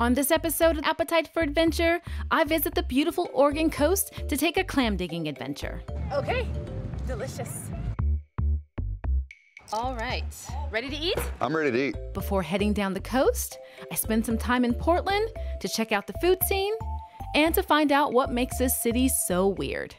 On this episode of Appetite for Adventure, I visit the beautiful Oregon coast to take a clam digging adventure. Okay, delicious. All right, ready to eat? I'm ready to eat. Before heading down the coast, I spend some time in Portland to check out the food scene and to find out what makes this city so weird.